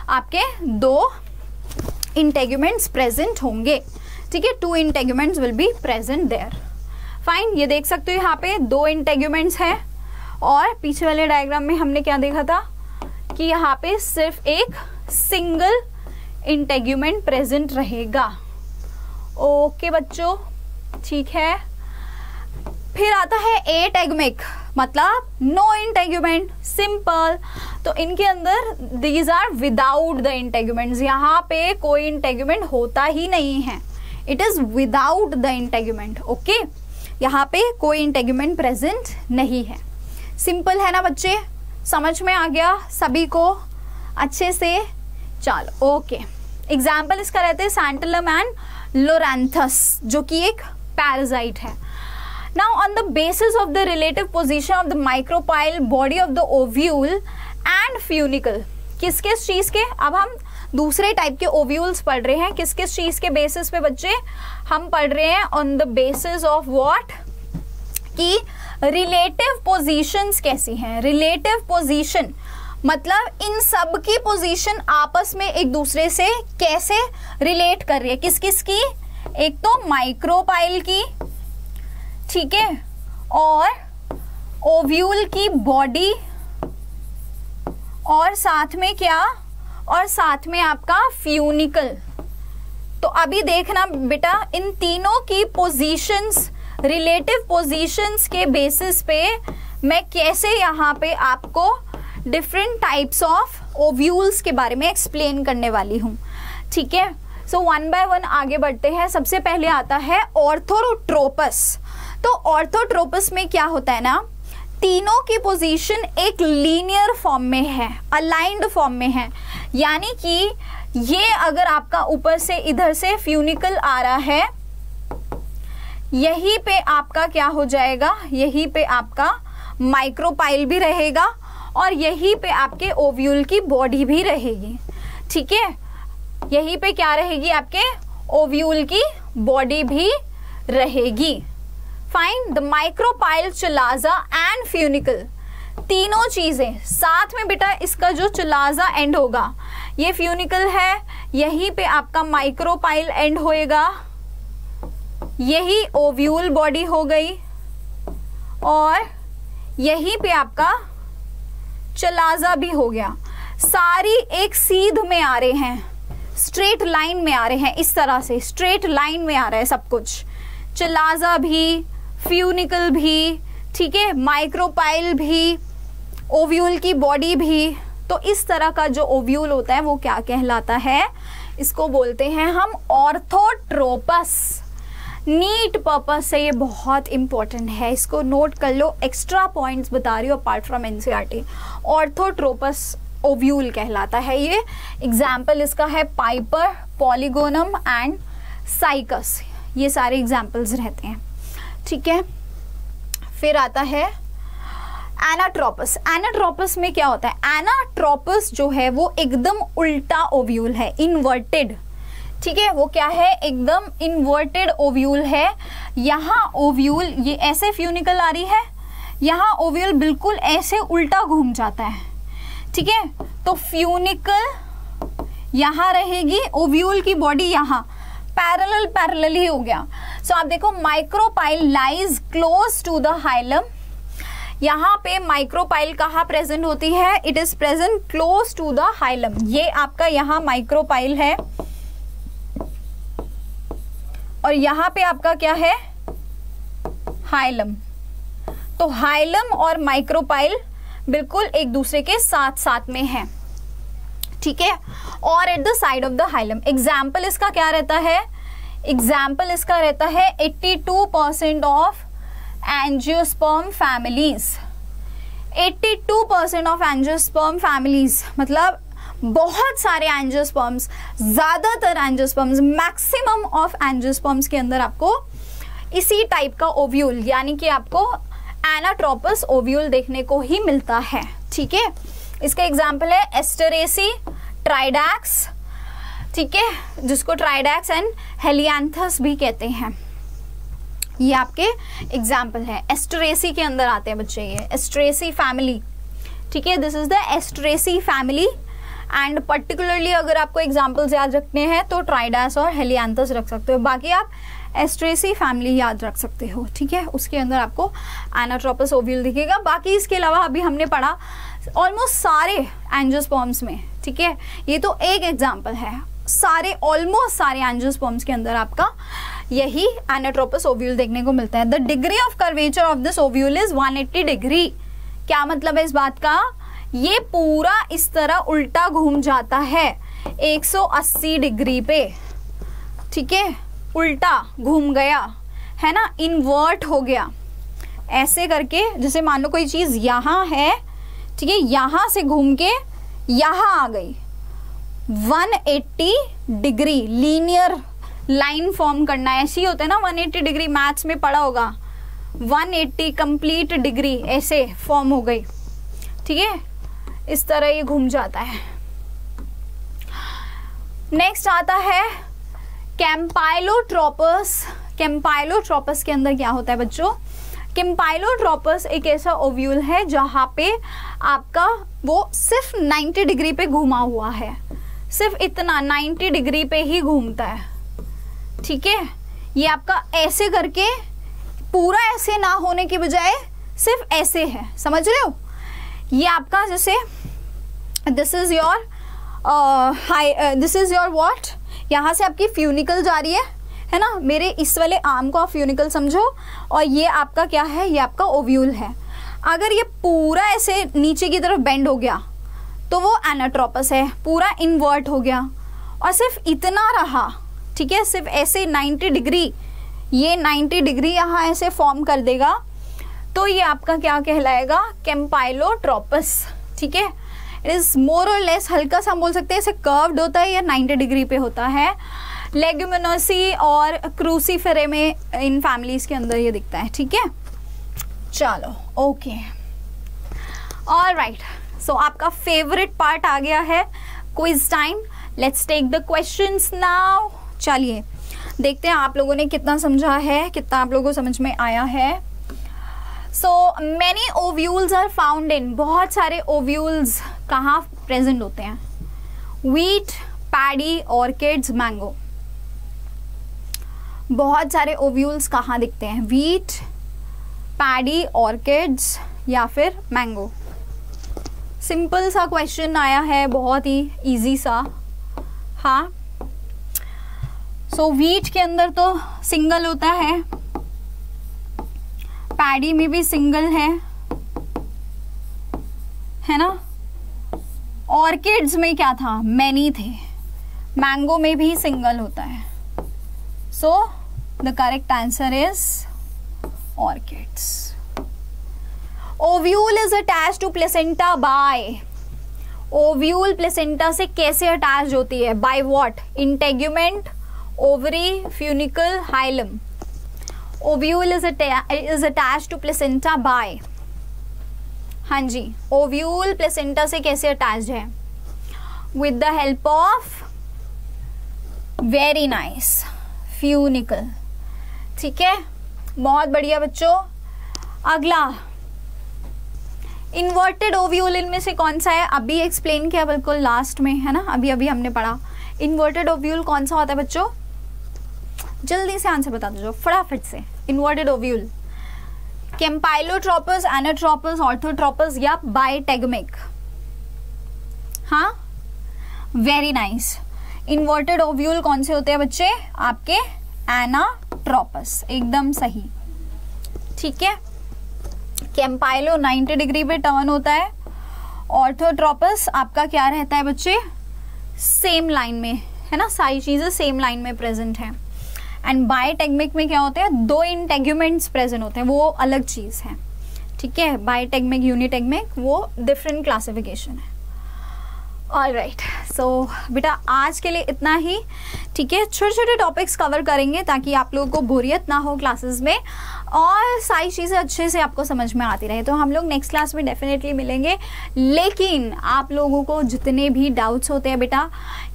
आपके दो इंटेग्यूमेंट्स प्रेजेंट होंगे। ठीक है? Two integuments will be present there fine ये देख सकते हो यहाँ पे दो इंटेग्यूमेंट्स हैं। और पीछे वाले डायग्राम में हमने क्या देखा था? कि यहाँ पे सिर्फ़ एक सिंगल इंटेग्यूमेंट प्रेजेंट रहेगा। ओके बच्चों, ठीक है? फिर आता है एट एगमिक मतलब नो इंटेग्यूमेंट सिंपल तो इनके अंदर these are without the integument यहाँ पे कोई इंटेग्यूमेंट होता ही नहीं है. It is without the integument okay यहाँ पे कोई इंटेग्यूमेंट प्रेजेंट नहीं है. सिंपल है ना बच्चे? समझ में आ गया सभी को? अच्छे से? चलो ओके एग्ज़ाम्पल इसका रहते हैं सैंटलम एंड लोरेंथस जो कि एक पैराजाइट है. Now, on the basis of the relative position of the micropyle body of the ovule and funicle, किस किस चीज़ के? अब हम दूसरे टाइप के ओव्यूल्स पढ़ रहे हैं। किस किस चीज़ के बेसिस पे बच्चे? हम पढ़ रहे हैं on the basis of what कि रिलेटिव पोजीशंस कैसी हैं? रिलेटिव पोजीशन मतलब इन सब की पोजीशन आपस में एक दूसरे से कैसे रिलेट कर रही है? किस किस की? एक तो माइक्रोपाइल की ठीक है? और ओव्यूल की बॉडी और साथ में क्या? और साथ में आपका फ्यूनिकल तो अभी देखना बेटा, इन तीनों की पोजीशंस रिलेटिव पोजीशंस के बेसिस पे मैं कैसे यहाँ पे आपको डिफरेंट टाइप्स ऑफ़ ओव्यूल्स के बारे में एक्सप्लेन करने वाली हूँ। ठीक है? सो वन बाय वन आगे बढ़ते हैं। सबसे पहले आता है ऑर्थोट्रोपस तो ऑर्थोट्रोपस में क्या होता है ना, तीनों की पोजीशन एक लीनियर फॉर्म में है अलाइंड फॉर्म में है। यानी कि ये अगर आपका ऊपर से इधर से फ्यूनिकल आ रहा है, यहीं पे आपका क्या हो जाएगा, यहीं पे आपका माइक्रोपाइल भी रहेगा और यहीं पे आपके ओव्यूल की बॉडी भी रहेगी। ठीक है? यहीं पे क्या रहेगी आपके? ओव्यूल की बॉडी भी रहेगी। Fine the micropyle chalaza and funicle तीनों चीज़ें साथ में बेटा इसका जो चुलाजा एंड होगा, ये फ्यूनिकल है, यहीं पे आपका माइक्रोपाइल एंड होएगा, यही ओव्यूल बॉडी हो गई और यहीं पे आपका चलाजा भी हो गया। सारी एक सीध में आ रहे हैं स्ट्रेट लाइन में आ रहे हैं, इस तरह से स्ट्रेट लाइन में आ रहा है सब कुछ। चलाजा भी फ्यूनिकल भी, ठीक है माइक्रोपाइल भी ओव्यूल की बॉडी भी। तो इस तरह का जो ओव्यूल होता है, वो क्या कहलाता है? इसको बोलते हैं हम ऑर्थोट्रोपस नीट पर्पस से ये बहुत इंपॉर्टेंट है। इसको नोट कर लो एक्स्ट्रा पॉइंट्स बता रही हो apart from NCERT orthotropous ovule कहलाता है ये। एग्ज़ाम्पल इसका है पाइपर पॉलीगोनम एंड साइकस ये सारे एग्जाम्पल्स रहते हैं। ठीक है? फिर आता है एनाट्रोपस एनाट्रोपस में क्या होता है? एनाट्रोपस जो है वो एकदम उल्टा ओव्यूल है इन्वर्टेड ठीक है? वो क्या है? एकदम इन्वर्टेड ओव्यूल है। यहाँ ओव्यूल ये ऐसे फ्यूनिकल आ रही है। यहाँ ओव्यूल बिल्कुल ऐसे उल्टा घूम जाता है। ठीक है? तो फ्यूनिकल यहाँ रहेगी ओव्यूल की बॉडी यहाँ। पैरेलल पैरेलल ही हो गया। सो so, आप देखो micropyle lies close to the hilum यहाँ पे माइक्रोपाइल कहा प्रेजेंट होती है? It is present close to the hilum ये आपका यहाँ माइक्रोपाइल है। और यहाँ पे आपका क्या है? हाइलम तो हाइलम और माइक्रोपाइल बिल्कुल एक दूसरे के साथ साथ में है। ठीक है? और at the side of the hilum example इसका क्या रहता है? एग्ज़ाम्पल इसका रहता है 82 percent of angiosperm families 82 percent of angiosperm families मतलब बहुत सारे एंजियोस्पर्म्स ज़्यादातर एंजियोस्पर्म्स मैक्सिमम ऑफ़ एंजियोस्पर्म्स के अंदर आपको इसी टाइप का ओव्यूल यानी कि आपको एनाट्रोपस ओव्यूल देखने को ही मिलता है। ठीक है? इसका एग्ज़ाम्पल है एस्टरेसी, ट्राइडैक्स, ठीक है, जिसको ट्राइडैक्स एंड हेलियांथस भी कहते हैं। ये आपके एग्ज़ाम्पल है। एस्ट्रेसी के अंदर आते हैं बच्चे ये। एस्ट्रेसी फैमिली, ठीक है this is the Asteraceae family. And particularly अगर आपको एग्जाम्पल्स याद रखने हैं तो ट्राइडास और हेलियांथस रख सकते हो। बाकी आप एस्ट्रेसी फैमिली याद रख सकते हो, ठीक है? उसके अंदर आपको एनाट्रोपस ओव्यूल दिखेगा। बाकी इसके अलावा अभी हमने पढ़ा ऑलमोस्ट सारे एंजियोस्पर्म्स में, ठीक है? ये तो एक एग्ज़ाम्पल है। सारे ऑलमोस्ट सारे एंजियोस्पर्म्स के अंदर आपका यही एनाट्रोपस ओव्यूल देखने को मिलता है। The degree of curvature of this ovule is 180 degree क्या मतलब है इस बात का? ये पूरा इस तरह उल्टा घूम जाता है 180 डिग्री पे। ठीक है? उल्टा घूम गया, है ना? इन्वर्ट हो गया। ऐसे करके, जैसे मान लो कोई चीज़ यहाँ है ठीक है, यहाँ से घूम के यहाँ आ गई। 180 डिग्री लीनियर लाइन फॉर्म करना ऐसे ही होता है ना 180 डिग्री मैथ्स में पढ़ा होगा। 180 कंप्लीट डिग्री ऐसे फॉर्म हो गई। ठीक है, इस तरह ये घूम जाता है। नेक्स्ट आता है कैम्पाइलोट्रोपस। कैम्पाइलोट्रोपस के अंदर क्या होता है बच्चों? कैम्पाइलोट्रोपस एक ऐसा ओव्यूल है जहाँ पे आपका वो सिर्फ़ 90 डिग्री पे घुमा हुआ है। सिर्फ़ इतना 90 डिग्री पे ही घूमता है। ठीक है? ये आपका ऐसे करके, पूरा ऐसे ना होने की बजाय सिर्फ़ ऐसे है। समझ रहे हो? ये आपका जैसे this is your high this is your what यहाँ से आपकी फ्यूनिकल जा रही है है ना? मेरे इस वाले आर्म को आप फ्यूनिकल समझो। और ये आपका क्या है? ये आपका ओव्यूल है। अगर ये पूरा ऐसे नीचे की तरफ़ बेंड हो गया तो वो एनाट्रोपस है, पूरा इन्वर्ट हो गया। और सिर्फ़ इतना रहा, ठीक है, सिर्फ़ ऐसे 90 डिग्री ये 90 डिग्री यहाँ ऐसे फॉर्म कर देगा तो ये आपका क्या कहलाएगा? कैम्पाइलोट्रोपस ठीक है? इट इज़ मोर और लेस हल्का सा हम बोल सकते हैं, ऐसे कर्व्ड होता है या 90 डिग्री पे होता है। लेग्यूमिनोसी और क्रूसीफेरे में इन फैमिलीज़ के अंदर ये दिखता है, ठीक है? चलो ओके ऑल राइट सो आपका फेवरेट पार्ट आ गया है quiz time let's take the questions now चलिए, देखते हैं आप लोगों ने कितना समझा है, कितना आप लोगों को समझ में आया है. So many ovules are found in बहुत सारे ओव्यूल्स कहाँ प्रेजेंट होते हैं? वीट पैडी ऑर्किड्स मैंगो बहुत सारे ओव्यूल्स कहाँ दिखते हैं? वीट पैडी ऑर्किड्स या फिर मैंगो? सिंपल सा क्वेश्चन आया है बहुत ही इजी सा। हाँ। सो so, वीट के अंदर तो सिंगल होता है। पैडी में भी सिंगल है। है ना? ऑर्किड्स में क्या था? मैनी थे। मैंगो में भी सिंगल होता है। So the correct answer is orchids ovule is attach to placenta by ovule placenta से कैसे अटैच होती है? By what integument funicle, hilum. Ovule is, atta is attached to placenta by. हाँ जी ओव्यूल प्लेसेंटा से कैसे अटैच्ड है? With the help of very nice funicle ठीक है? बहुत बढ़िया बच्चों। अगला। इन्वर्टेड ओव्यूल इनमें से कौन सा है? अभी एक्सप्लेन किया बिल्कुल लास्ट में, है ना? अभी अभी हमने पढ़ा। इन्वर्टेड ओव्यूल कौन सा होता है बच्चों? जल्दी से आंसर बता दो फटाफट से। Inverted ovule campylotropous anatropous orthotropous या बायोटेगमिक हाँ? वेरी नाइस इन्वर्टेड ओव्यूल कौन से होते हैं बच्चे? आपके एनाट्रोपस एकदम सही। ठीक है? कैम्पाइलो 90 डिग्री पे टर्न होता है। ऑर्थोट्रोपस आपका क्या रहता है बच्चे? सेम लाइन में, है ना? सारी चीज़ें सेम लाइन में प्रेजेंट है। एंड बायोटेगमिक में क्या होते हैं? दो इंटेग्यूमेंट्स प्रेजेंट होते हैं। वो अलग चीज़ है। ठीक है? बायोटेगमिक यूनिटेगमिक वो डिफरेंट क्लासिफिकेशन है। ऑल राइट सो बेटा, आज के लिए इतना ही। ठीक है? छोटे छोटे टॉपिक्स कवर करेंगे ताकि आप लोगों को बोरियत ना हो क्लासेस में। और सारी चीज़ें अच्छे से आपको समझ में आती रहे तो हम लोग नेक्स्ट क्लास में डेफिनेटली मिलेंगे। लेकिन आप लोगों को जितने भी डाउट्स होते हैं बेटा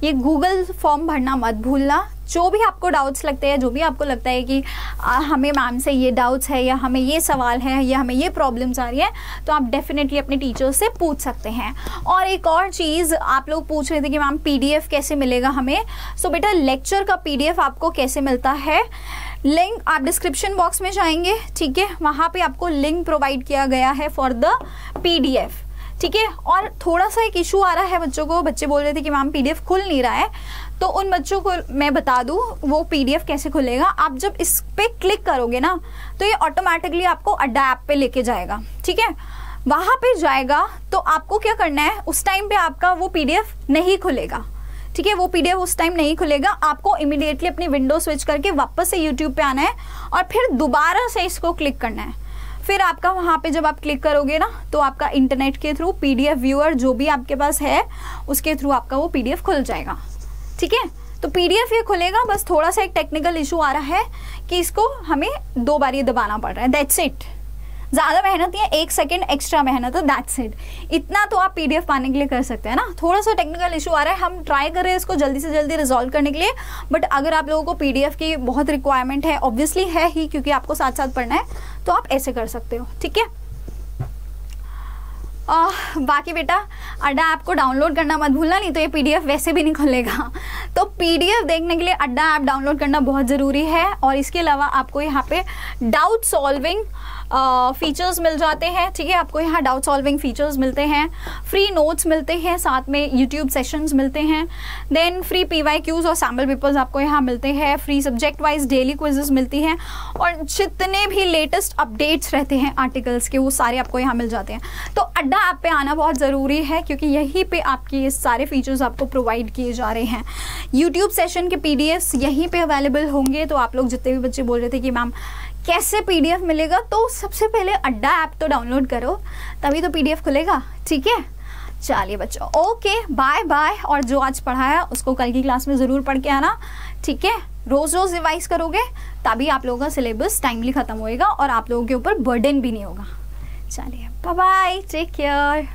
ये गूगल फॉर्म भरना मत भूलना। जो भी आपको डाउट्स लगते हैं जो भी आपको लगता है कि आ, हमें मैम से ये डाउट्स है या हमें ये सवाल है या हमें ये प्रॉब्लम्स आ रही है तो आप डेफिनेटली अपने टीचर्स से पूछ सकते हैं। और एक और चीज़ आप लोग पूछ रहे थे कि मैम पीडीएफ कैसे मिलेगा हमें? सो so, बेटा लेक्चर का पीडीएफ आपको कैसे मिलता है? लिंक आप डिस्क्रिप्शन बॉक्स में जाएँगे, ठीक है? वहाँ पे आपको लिंक प्रोवाइड किया गया है फॉर द पीडीएफ ठीक है? और थोड़ा सा एक इशू आ रहा है बच्चों को, बच्चे बोल रहे थे कि मैम पीडीएफ खुल नहीं रहा है तो उन बच्चों को मैं बता दूँ, वो पीडीएफ कैसे खुलेगा? आप जब इस पर क्लिक करोगे ना तो ये ऑटोमेटिकली आपको अड्डा ऐप पे लेके जाएगा, ठीक है? वहाँ पे जाएगा तो आपको क्या करना है? उस टाइम पे आपका वो पीडीएफ नहीं खुलेगा। ठीक है, वो पीडीएफ उस टाइम नहीं खुलेगा। आपको इमिडिएटली अपनी विंडो स्विच करके वापस से यूट्यूब पे आना है और फिर दोबारा से इसको क्लिक करना है। फिर आपका वहाँ पे जब आप क्लिक करोगे ना तो आपका इंटरनेट के थ्रू पीडीएफ व्यूअर जो भी आपके पास है, उसके थ्रू आपका वो पीडीएफ खुल जाएगा। ठीक है? तो पीडीएफ ये खुलेगा, बस थोड़ा सा एक टेक्निकल इशू आ रहा है कि इसको हमें दो बार ये दबाना पड़ रहा है। दैट्स इट ज़्यादा मेहनत या एक सेकेंड एक्स्ट्रा मेहनत है दैट्स इट इतना तो आप पीडीएफ पाने के लिए कर सकते हैं ना? थोड़ा सा टेक्निकल इशू आ रहा है हम ट्राई कर रहे हैं इसको जल्दी से जल्दी रिजॉल्व करने के लिए बट अगर आप लोगों को पीडीएफ की बहुत रिक्वायरमेंट है ऑब्वियसली है ही क्योंकि आपको साथ साथ पढ़ना है तो आप ऐसे कर सकते हो ठीक है? आ, बाकी बेटा अड्डा ऐप को डाउनलोड करना मत भूलना नहीं तो ये पीडीएफ वैसे भी नहीं खुलेगा तो पीडीएफ देखने के लिए अड्डा ऐप डाउनलोड करना बहुत ज़रूरी है और इसके अलावा आपको यहाँ पे डाउट सॉल्विंग फीचर्स मिल जाते हैं, ठीक है? आपको यहाँ डाउट सॉल्विंग फीचर्स मिलते हैं फ्री नोट्स मिलते हैं, साथ में यूट्यूब सेशंस मिलते हैं then free P Y Qs और सैंपल पेपर्स आपको यहाँ मिलते हैं free subject wise daily quizzes मिलती हैं, और जितने भी लेटेस्ट अपडेट्स रहते हैं आर्टिकल्स के, वो सारे आपको यहाँ मिल जाते हैं। तो अड्डा ऐप पे आना बहुत ज़रूरी है, क्योंकि यहीं पे आपके ये सारे फीचर्स आपको प्रोवाइड किए जा रहे हैं। यूट्यूब सेशन के पी यहीं पर अवेलेबल होंगे तो आप लोग जितने भी बच्चे बोल रहे थे कि, मैम कैसे पीडीएफ मिलेगा? तो सबसे पहले अड्डा ऐप तो डाउनलोड करो, तभी तो पीडीएफ खुलेगा, ठीक है? चलिए बच्चों, ओके बाय बाय और जो आज पढ़ाया, उसको कल की क्लास में ज़रूर पढ़ के आना, ठीक है? रोज़ रोज़ रिवाइज करोगे, तभी आप लोगों का सिलेबस टाइमली ख़त्म होएगा और आप लोगों के ऊपर बर्डन भी नहीं होगा। चलिए बाय बाय टेक केयर